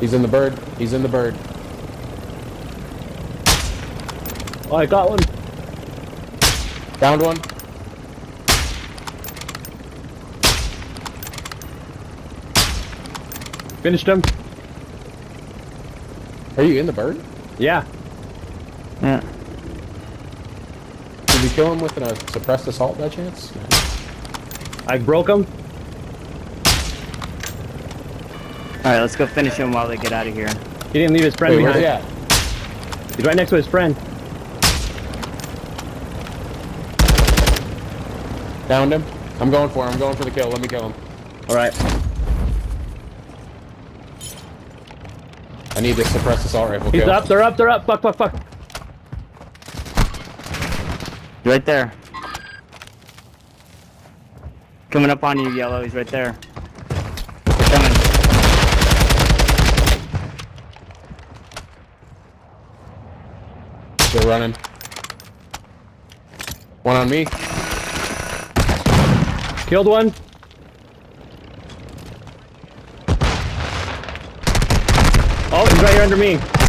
He's in the bird. He's in the bird. Oh, I got one. Downed one. Finished him. Are you in the bird? Yeah. Yeah. Did you kill him with a suppressed assault by chance? I broke him. Alright, let's go finish him while they get out of here. He didn't leave his friend Wait, where's behind. he at? He's right next to his friend. Downed him. I'm going for him. I'm going for the kill. Let me kill him. All right. I need this suppressed assault rifle He's kill. up. They're up. They're up. Fuck. Fuck. Fuck. Right there. Coming up on you, yellow. He's right there. They're coming. They're running. One on me. Killed one. Oh, he's right here under me.